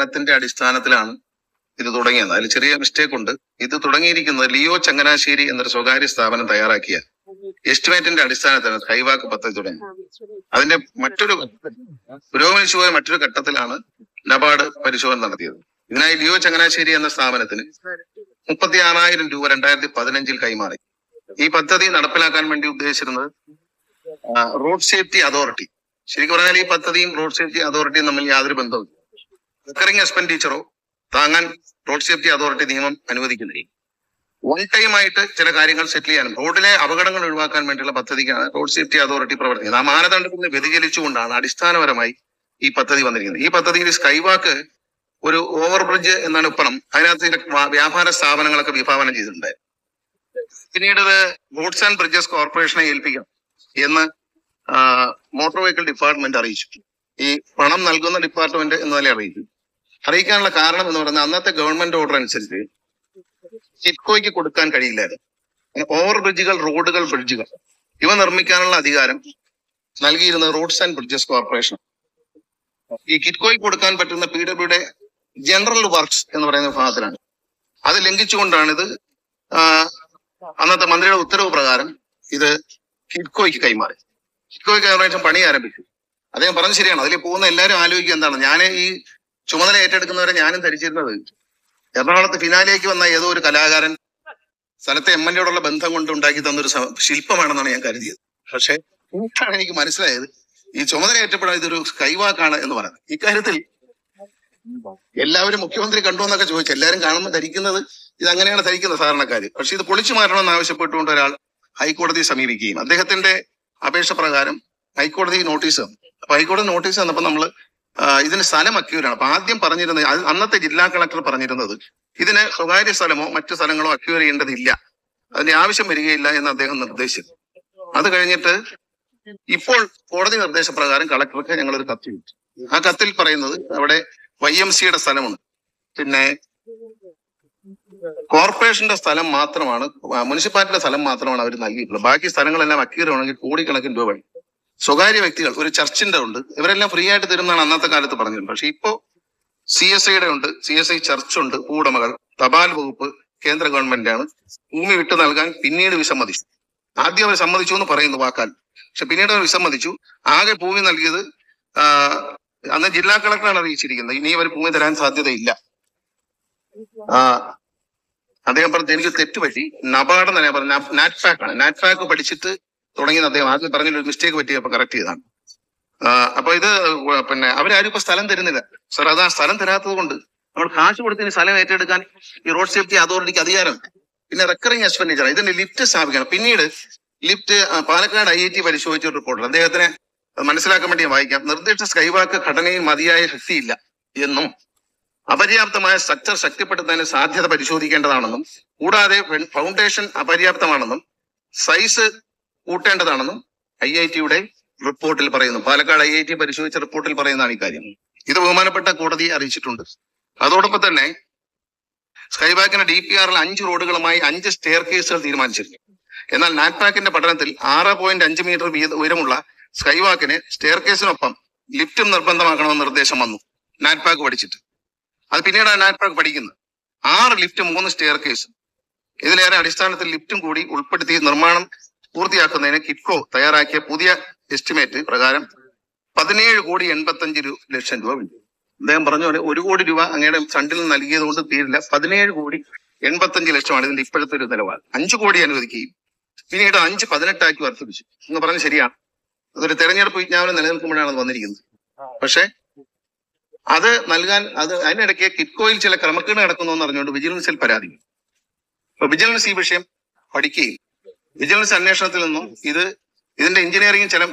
പഠനത്തിന്റെ അടിസ്ഥാനത്തിലാണ് ഇത് തുടങ്ങിയത്. അതിൽ ചെറിയ മിസ്റ്റേക്ക് ഉണ്ട്. ഇത് തുടങ്ങിയിരിക്കുന്നത് ലിയോ ചങ്ങനാശ്ശേരി എന്നൊരു സ്വകാര്യ സ്ഥാപനം തയ്യാറാക്കിയ എസ്റ്റിമേറ്റിന്റെ അടിസ്ഥാനത്തിലാണ് ഹൈവാക്ക് പദ്ധതി തുടങ്ങി അതിന്റെ മറ്റൊരു പുരോഗമിച്ചു പോയ മറ്റൊരു ഘട്ടത്തിലാണ് നബാർഡ് പരിശോധന നടത്തിയത്. ഇതിനായി ലിയോ ചങ്ങനാശ്ശേരി എന്ന സ്ഥാപനത്തിന് മുപ്പത്തി ആറായിരം രൂപ രണ്ടായിരത്തി പതിനഞ്ചിൽ കൈമാറി. ഈ പദ്ധതി നടപ്പിലാക്കാൻ വേണ്ടി ഉദ്ദേശിച്ചിരുന്നത് റോഡ് സേഫ്റ്റി അതോറിറ്റി ശരിക്കും പറഞ്ഞാൽ ഈ പദ്ധതിയും റോഡ് സേഫ്റ്റി അതോറിറ്റിയും തമ്മിൽ യാതൊരു ബന്ധവും റിക്കറിംഗ് എക്സ്പെൻഡിച്ചറോ താങ്ങാൻ റോഡ് സേഫ്റ്റി അതോറിറ്റി നിയമം അനുവദിക്കുന്നില്ല. വൺ ടൈം ആയിട്ട് ചില കാര്യങ്ങൾ സെറ്റിൽ ചെയ്യാനും റോഡിലെ അപകടങ്ങൾ ഒഴിവാക്കാൻ വേണ്ടിയുള്ള പദ്ധതിക്കാണ് റോഡ് സേഫ്റ്റി അതോറിറ്റി പ്രവർത്തിക്കുന്നത് ആ മാനദണ്ഡത്തിൽ നിന്ന് വ്യതിചലിച്ചുകൊണ്ടാണ് അടിസ്ഥാനപരമായി ഈ പദ്ധതി വന്നിരിക്കുന്നത്. ഈ പദ്ധതിയിൽ സ്കൈവാക്ക് ഒരു ഓവർ ബ്രിഡ്ജ് എന്നാണ് ഇപ്പണം അതിനകത്ത് വ്യാപാര സ്ഥാപനങ്ങളൊക്കെ വിഭാവനം ചെയ്തിട്ടുണ്ട്. പിന്നീട് ഇത് റോഡ്സ് ആൻഡ് ബ്രിഡ്ജസ് കോർപ്പറേഷനെ ഏൽപ്പിക്കാം എന്ന് മോട്ടോർ വെഹിക്കിൾ ഡിപ്പാർട്ട്മെന്റ് അറിയിച്ചു. ഈ പണം നൽകുന്ന ഡിപ്പാർട്ട്മെന്റ് എന്നതിലെ അറിയിച്ചു. അറിയിക്കാനുള്ള കാരണം എന്ന് പറയുന്നത് അന്നത്തെ ഗവൺമെന്റ് ഓർഡർ അനുസരിച്ച് സിഡ്കോയ്ക്ക് കൊടുക്കാൻ കഴിയില്ലായിരുന്നു. ഓവർ ബ്രിഡ്ജുകൾ റോഡുകൾ ബ്രിഡ്ജുകൾ. ഇവ നിർമ്മിക്കാനുള്ള അധികാരം നൽകിയിരുന്നത് റോഡ്സ് ആൻഡ് ബ്രിഡ്ജസ് കോർപ്പറേഷൻ. ഈ കിറ്റ്കോയ്ക്ക് കൊടുക്കാൻ പറ്റുന്ന പി ഡബ്ല്യുടെ ജനറൽ വർക്ക്സ് എന്ന് പറയുന്ന വിഭാഗത്തിലാണ്. അത് ലംഘിച്ചുകൊണ്ടാണ് ഇത് അന്നത്തെ മന്ത്രിയുടെ ഉത്തരവ് പ്രകാരം ഇത് കിറ്റ്കോയ്ക്ക് കൈമാറി. കിറ്റ്കോയ്ക്ക് അതിനുശേഷം പണി ആരംഭിച്ചു. അദ്ദേഹം പറഞ്ഞത് ശരിയാണ്. അതിൽ പോകുന്ന എല്ലാവരും ആലോചിക്കുക എന്താണ്? ഞാൻ ഈ ചുമതല ഏറ്റെടുക്കുന്നവരെ ഞാനും ധരിച്ചിരുന്നത്. എറണാകുളത്ത് ഫിനാലേക്ക് വന്ന ഏതോ ഒരു കലാകാരൻ സ്ഥലത്തെ എം എൽ എയോടുള്ള ബന്ധം കൊണ്ട് ഉണ്ടാക്കി തന്നൊരു ശില്പമാണെന്നാണ് ഞാൻ കരുതിയത്. പക്ഷേ ഇതാണ് എനിക്ക് മനസ്സിലായത്. ഈ ചുമതല ഏറ്റപ്പെടാൻ ഇതൊരു കൈവാക്കാണ് എന്ന് പറയുന്നത്. ഇക്കാര്യത്തിൽ എല്ലാവരും മുഖ്യമന്ത്രി കണ്ടു എന്നൊക്കെ ചോദിച്ചു. എല്ലാവരും കാണുമ്പോൾ ധരിക്കുന്നത് ഇത് അങ്ങനെയാണ് ധരിക്കുന്നത് സാധാരണക്കാര്. പക്ഷെ ഇത് പൊളിച്ചു മാറ്റണമെന്ന് ആവശ്യപ്പെട്ടുകൊണ്ട് ഒരാൾ ഹൈക്കോടതിയെ സമീപിക്കുകയും അദ്ദേഹത്തിന്റെ അപേക്ഷ പ്രകാരം ഹൈക്കോടതി നോട്ടീസ് തന്നു. അപ്പൊ ഹൈക്കോടതി നോട്ടീസ് തന്നപ്പോൾ നമ്മൾ ഇതിന് സ്ഥലം അക്യൂരാണ്. അപ്പൊ ആദ്യം പറഞ്ഞിരുന്നത് അന്നത്തെ ജില്ലാ കളക്ടർ പറഞ്ഞിരുന്നത് ഇതിന് സ്വകാര്യ സ്ഥലമോ മറ്റു സ്ഥലങ്ങളോ അക്യൂർ ചെയ്യേണ്ടതില്ല. അതിന്റെ ആവശ്യം വരികയില്ല എന്ന് അദ്ദേഹം നിർദ്ദേശിച്ചു. അത് കഴിഞ്ഞിട്ട് ഇപ്പോൾ കോടതി നിർദ്ദേശപ്രകാരം കളക്ടർക്ക് ഞങ്ങൾ ഒരു കത്ത് വിട്ടു. ആ കത്തിൽ പറയുന്നത് അവിടെ വൈ എം സിയുടെ സ്ഥലമുണ്ട്. പിന്നെ കോർപ്പറേഷന്റെ സ്ഥലം മാത്രമാണ് മുനിസിപ്പാലിറ്റിയുടെ സ്ഥലം മാത്രമാണ് അവർ നൽകിയിട്ടുള്ളത്. ബാക്കി സ്ഥലങ്ങളെല്ലാം അക്യൂരമാണെങ്കിൽ കോടിക്കണക്കിന് രൂപ വേണം. സ്വകാര്യ വ്യക്തികൾ ഒരു ചർച്ചിന്റെ ഉണ്ട്. ഇവരെല്ലാം ഫ്രീ ആയിട്ട് തരുന്നതാണ് അന്നത്തെ കാലത്ത് പറഞ്ഞിരുന്നത് പക്ഷെ ഇപ്പോ സി എസ് ഐയുടെ ഉണ്ട് സി എസ് ഐ ചർച്ച് ഉണ്ട് ഭൂവുടമകൾ തപാൽ വകുപ്പ് കേന്ദ്ര ഗവൺമെന്റാണ് ഭൂമി വിട്ടു നൽകാൻ പിന്നീട് വിസമ്മതിച്ചു. ആദ്യം അവർ സമ്മതിച്ചു എന്ന് പറയുന്നു വാക്കാൽ. പക്ഷെ പിന്നീട് അവർ വിസമ്മതിച്ചു. ആകെ ഭൂമി നൽകിയത് അന്ന് ജില്ലാ കളക്ടറാണ് അറിയിച്ചിരിക്കുന്നത്. ഇനി അവർ ഭൂമി തരാൻ സാധ്യതയില്ല. അദ്ദേഹം പറഞ്ഞു എനിക്ക് തെറ്റുപറ്റി. നബാർഡ് എന്ന് പറഞ്ഞു നാറ്റ്ഫാക്ക് ആണ് നാറ്റ്ഫാക്ക് പഠിച്ചിട്ട് തുടങ്ങിയത് അദ്ദേഹം ആദ്യം പറഞ്ഞൊരു മിസ്റ്റേക്ക് പറ്റി അപ്പൊ കറക്റ്റ് ചെയ്താണ്. അപ്പൊ ഇത് പിന്നെ അവരാരും ഇപ്പൊ സ്ഥലം തരുന്നില്ല. സർ അത് ആ സ്ഥലം തരാത്തത് കൊണ്ട് നമ്മൾ കാശ് കൊടുത്തിന് സ്ഥലം ഏറ്റെടുക്കാൻ ഈ റോഡ് സേഫ്റ്റി അതോറിറ്റിക്ക് അധികാരം. പിന്നെ റെക്കറിങ് എക്സ്പെൻഡിച്ചർ ഇതിന്റെ ലിഫ്റ്റ് സ്ഥാപിക്കണം. പിന്നീട് lift Palakkad I I T പരിശോധിച്ച റിപ്പോർട്ടർ റിപ്പോർട്ട് അദ്ദേഹത്തിനെ മനസ്സിലാക്കാൻ വേണ്ടി വായിക്കാം. നിർദ്ദിഷ്ട സ്കൈവാക്ക് ഘടനയിൽ മതിയായ ശക്തിയില്ല എന്നും അപര്യാപ്തമായ സ്ട്രക്ചർ ശക്തിപ്പെടുത്തുന്നതിന് സാധ്യത പരിശോധിക്കേണ്ടതാണെന്നും കൂടാതെ ഫൗണ്ടേഷൻ അപര്യാപ്തമാണെന്നും സൈസ് കൂട്ടേണ്ടതാണെന്നും ഐ ഐ ടിയുടെ റിപ്പോർട്ടിൽ പറയുന്നു. പാലക്കാട് ഐ ഐ ടി പരിശോധിച്ച റിപ്പോർട്ടിൽ പറയുന്നതാണ് ഇക്കാര്യം. ഇത് ബഹുമാനപ്പെട്ട കോടതിയെ അറിയിച്ചിട്ടുണ്ട്. അതോടൊപ്പം തന്നെ സ്കൈബാക്കിന്റെ ഡി പി ആറിൽ അഞ്ച് റോഡുകളുമായി അഞ്ച് സ്റ്റെയർ കേസുകൾ തീരുമാനിച്ചിരുന്നു. എന്നാൽ നാറ്റ്പാക്കിന്റെ പഠനത്തിൽ ആറ് പോയിന്റ് അഞ്ച് മീറ്റർ ഉയരമുള്ള സ്കൈവാക്കിന് സ്റ്റെയർ കേസിനൊപ്പം ലിഫ്റ്റും നിർബന്ധമാക്കണമെന്ന് നിർദ്ദേശം വന്നു. നാറ്റ്പാക്ക് പഠിച്ചിട്ട്. അത് പിന്നീടാണ് നാറ്റ്പാക്ക് പഠിക്കുന്നത്. ആറ് ലിഫ്റ്റ് മൂന്ന് സ്റ്റെയർ കേസ് ഇതിലേറെ അടിസ്ഥാനത്തിൽ ലിഫ്റ്റും കൂടി ഉൾപ്പെടുത്തി നിർമ്മാണം പൂർത്തിയാക്കുന്നതിന് കിറ്റ്കോ തയ്യാറാക്കിയ പുതിയ എസ്റ്റിമേറ്റ് പ്രകാരം പതിനേഴ് കോടി എൺപത്തഞ്ച് ലക്ഷം രൂപ വേണ്ടി. അദ്ദേഹം പറഞ്ഞ പോലെ ഒരു കോടി രൂപ അങ്ങയുടെ ഫണ്ടിൽ നിന്ന് നൽകിയത് കൊണ്ട് തീരില്ല. പതിനേഴ് കോടി എൺപത്തഞ്ച് ലക്ഷമാണ് ഇതിന്റെ ഇപ്പോഴത്തെ ഒരു നിലപാട്. അഞ്ചു കോടി അനുവദിക്കുകയും പിന്നീട് അഞ്ച് പതിനെട്ടാക്കി വർദ്ധിപ്പിച്ചു. എന്ന് പറഞ്ഞ് ശരിയാണ്. അതൊരു തെരഞ്ഞെടുപ്പ് വിജ്ഞാപനം നിലനിൽക്കുമ്പോഴാണ് വന്നിരിക്കുന്നത്. പക്ഷേ അത് നൽകാൻ അത് അതിനിടയ്ക്ക് കിറ്റ്കോയിൽ ചില ക്രമക്കേട് നടക്കുന്നു എന്ന് അറിഞ്ഞുകൊണ്ട് വിജിലൻസിൽ പരാതി വിജിലൻസ് ഈ വിഷയം പഠിക്കുകയും വിജിലൻസ് അന്വേഷണത്തിൽ നിന്നും ഇത് ഇതിന്റെ എഞ്ചിനീയറിംഗ് ചില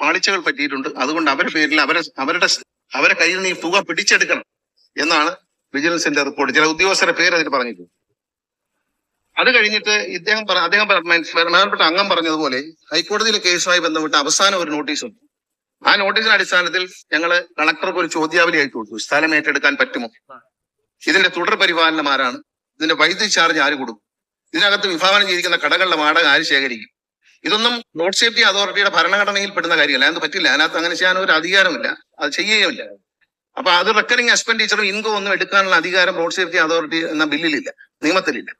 പാളിച്ചകൾ പറ്റിയിട്ടുണ്ട്. അതുകൊണ്ട് അവരുടെ പേരിൽ അവരെ അവരുടെ അവരെ കയ്യിൽ നിന്ന് ഈ തുക പിടിച്ചെടുക്കണം എന്നാണ് വിജിലൻസിന്റെ റിപ്പോർട്ട്. ചില ഉദ്യോഗസ്ഥരുടെ പേര് അതിൽ പറഞ്ഞിട്ടുണ്ട്. അത് കഴിഞ്ഞിട്ട് ഇദ്ദേഹം അദ്ദേഹം പ്രധാനപ്പെട്ട അംഗം പറഞ്ഞതുപോലെ ഹൈക്കോടതിയിലെ കേസുമായി ബന്ധപ്പെട്ട് അവസാനം ഒരു നോട്ടീസ് ഉണ്ട് ആ നോട്ടീസിന്റെ അടിസ്ഥാനത്തിൽ ഞങ്ങൾ കളക്ടർക്ക് ഒരു ചോദ്യാവലി അയച്ചു കൊടുത്തു. സ്ഥലം ഏറ്റെടുക്കാൻ പറ്റുമോ? ഇതിന്റെ തുടർ പരിപാലനം ആരാണ്? ഇതിന്റെ വൈദ്യുതി ചാർജ് ആര് കൊടുക്കും? ഇതിനകത്ത് വിഭാവനം ചെയ്തിരിക്കുന്ന കടകളുടെ വാടക ആര് ശേഖരിക്കും? ഇതൊന്നും റോഡ് സേഫ്റ്റി അതോറിറ്റിയുടെ ഭരണഘടനയിൽ പെടുന്ന കാര്യമല്ല. അത് പറ്റില്ല. അതിനകത്ത് അങ്ങനെ ചെയ്യാൻ ഒരു അധികാരമില്ല. അത് ചെയ്യുകയുമില്ല. അപ്പൊ അത് റെക്കറിങ് എക്സ്പെൻഡിച്ചറും ഇൻകം ഒന്നും എടുക്കാനുള്ള അധികാരം റോഡ് സേഫ്റ്റി അതോറിറ്റി എന്ന ബില്ലിലില്ല. നിയമത്തിലില്ല.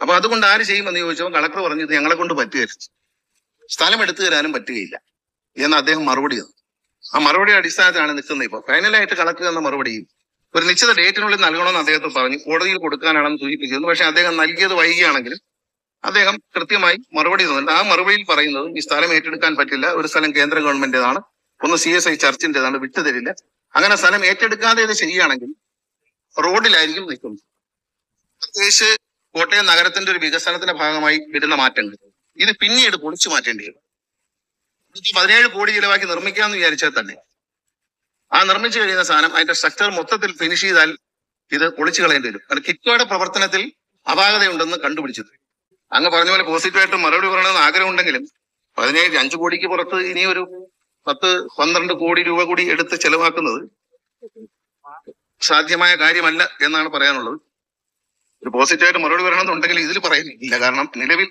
അപ്പൊ അതുകൊണ്ട് ആര് ചെയ്യുമെന്ന് ചോദിച്ചപ്പോൾ കളക്ടർ പറഞ്ഞത് ഞങ്ങളെ കൊണ്ട് പറ്റുകയില്ല സ്ഥലം എടുത്തു തരാനും പറ്റുകയില്ല. എന്ന് അദ്ദേഹം മറുപടി തന്നു. ആ മറുപടി അടിസ്ഥാനത്തിലാണ് നിൽക്കുന്നത് ഇപ്പൊ. ഫൈനലായിട്ട് കളക്ടർ എന്ന മറുപടി ഒരു നിശ്ചിത ഡേറ്റിനുള്ളിൽ നൽകണമെന്ന് അദ്ദേഹത്തെ പറഞ്ഞു. കോടതിയിൽ കൊടുക്കാനാണെന്ന് സൂചിപ്പിച്ചിരുന്നു. പക്ഷെ അദ്ദേഹം നൽകിയത് വൈകിയാണെങ്കിലും അദ്ദേഹം കൃത്യമായി മറുപടി തന്നിട്ടുണ്ട്. ആ മറുപടിയിൽ പറയുന്നത് ഈ സ്ഥലം ഏറ്റെടുക്കാൻ പറ്റില്ല. ഒരു സ്ഥലം കേന്ദ്ര ഗവൺമെന്റേതാണ് ഒന്ന് സി എസ് ഐ ചർച്ചിന്റേതാണ്. വിട്ടുതരില്ല. അങ്ങനെ സ്ഥലം ഏറ്റെടുക്കാതെ ഇത് ചെയ്യുകയാണെങ്കിൽ റോഡിലായിരിക്കും നിൽക്കുന്നത്. പ്രത്യേകിച്ച് കോട്ടയം നഗരത്തിന്റെ ഒരു വികസനത്തിന്റെ ഭാഗമായി വരുന്ന മാറ്റങ്ങൾ. ഇത് പിന്നീട് പൊളിച്ചു മാറ്റേണ്ടി വരും. പതിനേഴ് കോടി ചിലവാക്കി നിർമ്മിക്കാമെന്ന് വിചാരിച്ചാൽ തന്നെ ആ നിർമ്മിച്ചു കഴിയുന്ന സാധനം അതിന്റെ സ്ട്രക്ചർ മൊത്തത്തിൽ ഫിനിഷ് ചെയ്താൽ ഇത് പൊളിച്ചു കളയേണ്ടി വരും. കാരണം കിറ്റോയുടെ പ്രവർത്തനത്തിൽ അപാകതയുണ്ടെന്ന് കണ്ടുപിടിച്ചത് അങ്ങ് പറഞ്ഞ പോലെ പോസിറ്റീവായിട്ട് മറുപടി പറയണമെന്ന് ആഗ്രഹമുണ്ടെങ്കിലും പതിനേഴ് അഞ്ചു കോടിക്ക് പുറത്ത് ഇനി ഒരു പത്ത് പന്ത്രണ്ട് കോടി രൂപ കൂടി എടുത്ത് ചെലവാക്കുന്നത് സാധ്യമായ കാര്യമല്ല എന്നാണ് പറയാനുള്ളത്. ഒരു പോസിറ്റീവായിട്ട് മറുപടി പറയണമെന്നുണ്ടെങ്കിൽ ഇതിൽ പറയുന്നില്ല. കാരണം നിലവിൽ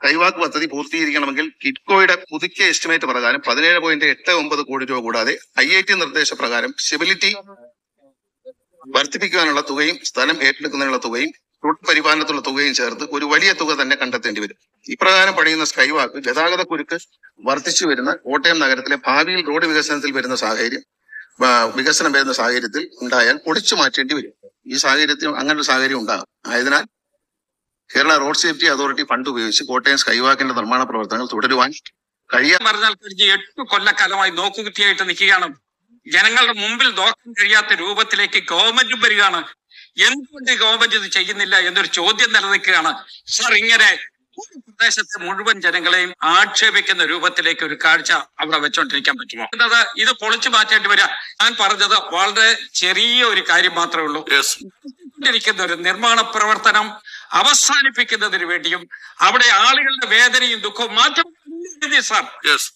കൈവാക്ക് പദ്ധതി പൂർത്തീകരിക്കണമെങ്കിൽ കിറ്റ്കോയുടെ പുതുക്കിയ എസ്റ്റിമേറ്റ് പ്രകാരം പതിനേഴ് പോയിന്റ് എട്ട് ഒമ്പത് കോടി രൂപ കൂടാതെ ഐ ഐ ടി നിർദ്ദേശപ്രകാരം സ്റ്റെബിലിറ്റി വർദ്ധിപ്പിക്കാനുള്ള തുകയും സ്ഥലം ഏറ്റെടുക്കുന്നതിനുള്ള തുകയും റൂട്ട് പരിപാലനത്തിനുള്ള തുകയും ചേർത്ത് ഒരു വലിയ തുക തന്നെ കണ്ടെത്തേണ്ടി വരും. ഇപ്രകാരം പണിയുന്ന സ്കൈവാക്ക് ഗതാഗത കുരുക്ക് വർദ്ധിച്ചു വരുന്ന കോട്ടയം നഗരത്തിലെ ഭാവിയിൽ റോഡ് വികസനത്തിൽ വരുന്ന സാഹചര്യം വികസനം വരുന്ന സാഹചര്യത്തിൽ ഉണ്ടായാൽ പൊടിച്ചു മാറ്റേണ്ടി വരും. ഈ സാഹചര്യത്തിൽ അങ്ങനെ ഒരു സാഹചര്യം ഉണ്ടാകും. ആയതിനാൽ Kerala Road Safety Authority fund ഉപയോഗിച്ച് കോട്ടയം സ്കൈവാക്കിന്റെ നിർമ്മാണ പ്രവർത്തനങ്ങൾ തുടരുവാൻ കഴിയാൻ പറഞ്ഞാൽ കഴിഞ്ഞ എട്ട് കൊല്ലക്കാലമായി നോക്കുകുത്തിയായിട്ട് നിൽക്കുകയാണ്. ജനങ്ങളുടെ മുമ്പിൽ നോക്കാൻ കഴിയാത്ത രൂപത്തിലേക്ക് ഗവൺമെന്റ് വരികയാണ്. എന്തുകൊണ്ട് ഗവൺമെന്റ് ഇത് ചെയ്യുന്നില്ല എന്നൊരു ചോദ്യം നിലനിൽക്കുകയാണ്. സർ ഇങ്ങനെ ഒരു പ്രദേശത്തെ മുഴുവൻ ജനങ്ങളെയും ആക്ഷേപിക്കുന്ന രൂപത്തിലേക്ക് ഒരു കാഴ്ച അവിടെ വെച്ചോണ്ടിരിക്കാൻ പറ്റുമോ? എന്നത് ഇത് പൊളിച്ചു മാറ്റേണ്ടി വരിക. ഞാൻ പറഞ്ഞത് വളരെ ചെറിയ ഒരു കാര്യം മാത്രമേ ഉള്ളൂ. ിരിക്കുന്ന ഒരു നിർമ്മാണ പ്രവർത്തനം അവസാനിപ്പിക്കുന്നതിന് വേണ്ടിയും അവിടെ ആളുകളുടെ വേദനയും ദുഃഖവും മാറ്റം എഴുതി സാർ.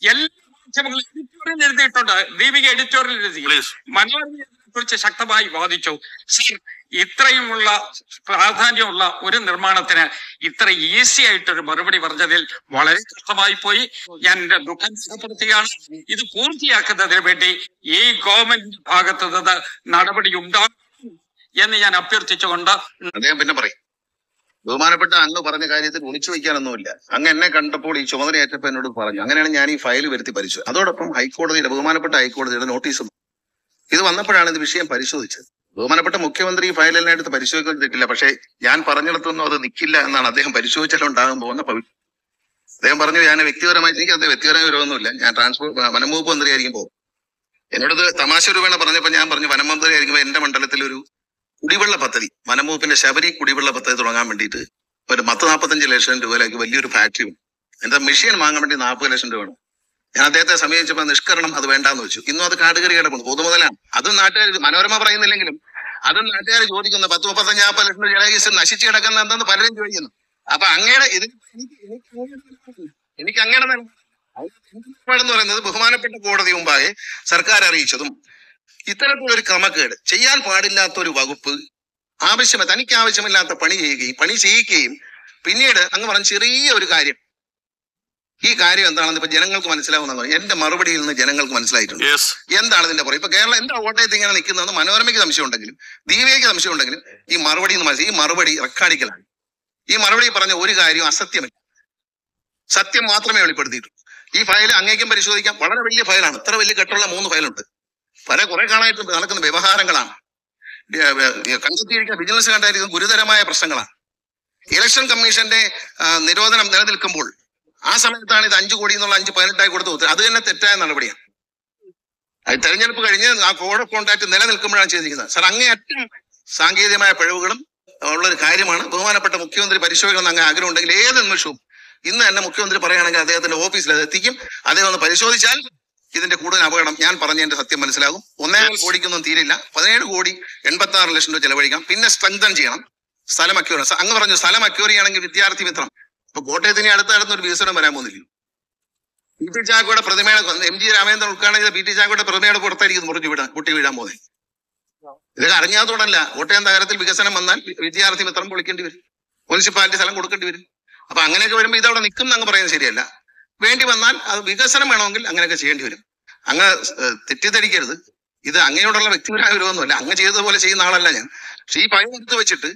എല്ലാ മാധ്യമങ്ങളും എഡിറ്റോറിയൽ എഴുതിയിട്ടുണ്ട്. ദീപിക എഡിറ്റോറിയൽ എഴുതി. മനോരമയെ കുറിച്ച് ശക്തമായി വാദിച്ചു. സാർ ഇത്രയുമുള്ള പ്രാധാന്യമുള്ള ഒരു നിർമ്മാണത്തിന് ഇത്ര ഈസി ആയിട്ടൊരു മറുപടി പറഞ്ഞതിൽ വളരെ കഷ്ടമായി പോയി. ഞാൻ എന്റെ ദുഃഖം രേഖപ്പെടുത്തുകയാണ് ഇത് പൂർത്തിയാക്കുന്നതിന് വേണ്ടി ഈ ഗവൺമെന്റ് ഭാഗത്തു നിന്ന് നടപടി ഉണ്ടാകും എന്ന് ഞാൻ അഭ്യർത്ഥിച്ചുകൊണ്ട് അദ്ദേഹം പിന്നെ പറയും. ബഹുമാനപ്പെട്ട അങ്ങ് പറഞ്ഞ കാര്യത്തിൽ ഒളിച്ചു വയ്ക്കാനൊന്നുമില്ല. അങ്ങ് എന്നെ കണ്ടപ്പോൾ ഈ ചുമതല ഏറ്റപ്പോൾ എന്നോട് പറഞ്ഞു. അങ്ങനെയാണ് ഞാൻ ഈ ഫയൽ വരുത്തി പരിശോധിച്ചത് അതോടൊപ്പം ഹൈക്കോടതിയുടെ ബഹുമാനപ്പെട്ട ഹൈക്കോടതിയുടെ നോട്ടീസ്. ഇത് വന്നപ്പോഴാണ് ഇത് വിഷയം പരിശോധിച്ചത്. ബഹുമാനപ്പെട്ട മുഖ്യമന്ത്രി ഈ ഫയലെല്ലാം എടുത്ത് പരിശോധിക്കുന്നില്ല പക്ഷേ ഞാൻ പറഞ്ഞിടത്തൊന്നും അത് നിൽക്കില്ല എന്നാണ് അദ്ദേഹം പരിശോധിച്ചാൽ ഉണ്ടാകാൻ പോകുന്ന പവി അദ്ദേഹം പറഞ്ഞു ഞാൻ വ്യക്തിപരമായി എനിക്ക് അദ്ദേഹം വ്യക്തിപരമായ വിരോധമൊന്നുമില്ല. ഞാൻ ട്രാൻസ്പോർട്ട് വനംവകുപ്പ് മന്ത്രിയായിരിക്കും പോകും എന്നോട് തമാശ രൂപേണ പറഞ്ഞപ്പോൾ ഞാൻ പറഞ്ഞു വനം മന്ത്രി ആയിരിക്കുമ്പോൾ എന്റെ മണ്ഡലത്തിൽ ഒരു കുടിവെള്ള പദ്ധതി വനംവകുപ്പിന്റെ ശബരി കുടിവെള്ള പദ്ധതി തുടങ്ങാൻ വേണ്ടിയിട്ട് ഒരു പത്ത് നാൽപ്പത്തഞ്ച് ലക്ഷം രൂപയിലേക്ക് വലിയൊരു ഫാക്ടറി ഉണ്ട് എന്താ മെഷീൻ വാങ്ങാൻ വേണ്ടി നാൽപ്പത് ലക്ഷം രൂപ വേണം. ഞാൻ അദ്ദേഹത്തെ സമീപിച്ചപ്പോൾ നിഷ്കരണം അത് വേണ്ടാന്ന് വെച്ചു. ഇന്നും അത് കാടുകറി കിടക്കുന്നു പൊതുമുതലാണ്. അതും നാട്ടുകാർ മനോരമ പറയുന്നില്ലെങ്കിലും അതും നാട്ടുകാർ ചോദിക്കുന്നു പത്ത് മുപ്പത്തഞ്ച് നാൽപ്പത് ലക്ഷം ജലകീസ് നശിച്ചു കിടക്കുന്ന എന്തെന്ന് പലരും ചോദിക്കുന്നു. അപ്പൊ അങ്ങയുടെ ഇത് എനിക്ക് അങ്ങയുടെ എന്ന് പറയുന്നത് ബഹുമാനപ്പെട്ട കോടതി മുമ്പാകെ സർക്കാർ അറിയിച്ചതും ഇത്തരത്തിലൊരു ക്രമക്കേട്. ചെയ്യാൻ പാടില്ലാത്ത ഒരു വകുപ്പ് ആവശ്യമ തനിക്ക് ആവശ്യമില്ലാത്ത പണി ചെയ്യുകയും പണി ചെയ്യിക്കുകയും പിന്നീട് അങ്ങ് പറഞ്ഞ ചെറിയ ഒരു കാര്യം. ഈ കാര്യം എന്താണെന്ന് ഇപ്പൊ ജനങ്ങൾക്ക് മനസ്സിലാവുന്ന എന്റെ മറുപടിയിൽ നിന്ന് ജനങ്ങൾക്ക് മനസ്സിലായിട്ടുണ്ട്. എന്താണ് ഇതിന്റെ പുറം ഇപ്പൊ കേരളം എന്താ കോട്ടയത്ത് ഇങ്ങനെ നിൽക്കുന്നതെന്ന് മനോരമയ്ക്ക് സംശയം ഉണ്ടെങ്കിലും ദീപയ്ക്ക് സംശയം ഉണ്ടെങ്കിലും ഈ മറുപടി എന്ന് മനസ്സിലായി. ഈ മറുപടി റെക്കാർഡിക്കലാണ്. ഈ മറുപടി പറഞ്ഞ ഒരു കാര്യം അസത്യമല്ല. സത്യം മാത്രമേ വെളിപ്പെടുത്തിയിട്ടുള്ളൂ. ഈ ഫയൽ അങ്ങേക്കും പരിശോധിക്കാം. വളരെ വലിയ ഫയലാണ്. ഇത്ര വലിയ കെട്ടുള്ള മൂന്ന് ഫയലുണ്ട്. പല കുറെ കാലമായിട്ട് നടക്കുന്ന വ്യവഹാരങ്ങളാണ്. കണ്ടെത്തിയിരിക്കുന്ന വിജിലൻസ് കണ്ടായിരിക്കുന്ന ഗുരുതരമായ പ്രശ്നങ്ങളാണ്. ഇലക്ഷൻ കമ്മീഷന്റെ നിരോധനം നിലനിൽക്കുമ്പോൾ ആ സമയത്താണ് ഇത് അഞ്ചു കോടി എന്നുള്ള അഞ്ച് പതിനെട്ടായി കൊടുത്തു. അത് തന്നെ തെറ്റായ നടപടിയാണ്. തെരഞ്ഞെടുപ്പ് കഴിഞ്ഞ് ആ കോഡ് ഓഫ് കോൺടാക്ട് നിലനിൽക്കുമ്പോഴാണ് ചെയ്തിരിക്കുന്നത്. സാർ അങ്ങേയറ്റം സാങ്കേതികമായ പിഴവുകളും ഉള്ള ഒരു കാര്യമാണ്. ബഹുമാനപ്പെട്ട മുഖ്യമന്ത്രി പരിശോധിക്കണം എന്ന് അങ്ങ് ആഗ്രഹം ഉണ്ടെങ്കിൽ ഏത് നിമിഷവും ഇന്ന് തന്നെ മുഖ്യമന്ത്രി പറയുകയാണെങ്കിൽ അദ്ദേഹത്തിന്റെ ഓഫീസിൽ അത് എത്തിക്കും. അദ്ദേഹം ഒന്ന് പരിശോധിച്ചാൽ ഇതിന്റെ കൂടുതൽ അപകടം ഞാൻ പറഞ്ഞതിന്റെ സത്യം മനസ്സിലാകും. ഒന്നേകാൽ കോടിക്കൊന്നും തീരില്ല. പതിനേഴ് കോടി എൺപത്തി ആറ് ലക്ഷം രൂപ ചെലവഴിക്കാം. പിന്നെ സ്ട്രെങ്തൻ ചെയ്യണം. സ്ഥലം അക്യൂർ അങ്ങ് പറഞ്ഞു സ്ഥലം അക്യൂർ ചെയ്യണമെങ്കിൽ വിദ്യാർത്ഥി മിത്രം. ഇപ്പൊ കോട്ടയത്തിന് അടുത്ത അടുത്ത് ഒരു വികസനം വരാൻ പോകുന്നില്ല പി ടി ചാക്കോയുടെ പ്രതിമയുടെ എം ജി രാമേന്ദ്രൻ ഉദ്ഘാടനം ചെയ്ത പി ടി ചാക്കോയുടെ പ്രതിമയുടെ പുറത്തായിരിക്കും മുറിഞ്ഞു വീടാൻ കുട്ടി വീഴാൻ പോകുന്നത് ഇതൊക്കെ അറിഞ്ഞാത്തോടല്ല കോട്ടയം നഗരത്തിൽ വികസനം വന്നാൽ വിദ്യാർത്ഥി മിത്രം പൊളിക്കേണ്ടി വരും. മുനിസിപ്പാലിറ്റി സ്ഥലം കൊടുക്കേണ്ടി വരും. അപ്പൊ അങ്ങനെയൊക്കെ വരുമ്പോൾ ഇതവിടെ നിൽക്കും അങ്ങ് പറയുന്നത് ശരിയല്ല. വേണ്ടി വന്നാൽ അത് വികസനം വേണമെങ്കിൽ അങ്ങനെയൊക്കെ ചെയ്യേണ്ടി വരും. അങ്ങ് തെറ്റിദ്ധരിക്കരുത്. ഇത് അങ്ങയോടുള്ള വ്യക്തിപരമായ വിരോധമൊന്നുമല്ല. അങ്ങ് ചെയ്തതുപോലെ ചെയ്യുന്ന ആളല്ല ഞാൻ. പക്ഷെ ഈ പഴം എടുത്ത് വെച്ചിട്ട്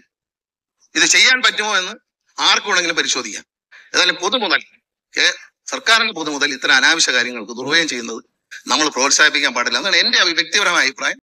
ഇത് ചെയ്യാൻ പറ്റുമോ എന്ന് ആർക്കും വേണമെങ്കിലും പരിശോധിക്കാം. ഏതായാലും പൊതുമുതൽ സർക്കാരിന്റെ പൊതുമുതൽ ഇത്തരം അനാവശ്യ കാര്യങ്ങൾക്ക് ദുർവയം ചെയ്യുന്നത് നമ്മൾ പ്രോത്സാഹിപ്പിക്കാൻ പാടില്ല. എന്നാണ് എന്റെ വ്യക്തിപരമായ അഭിപ്രായം.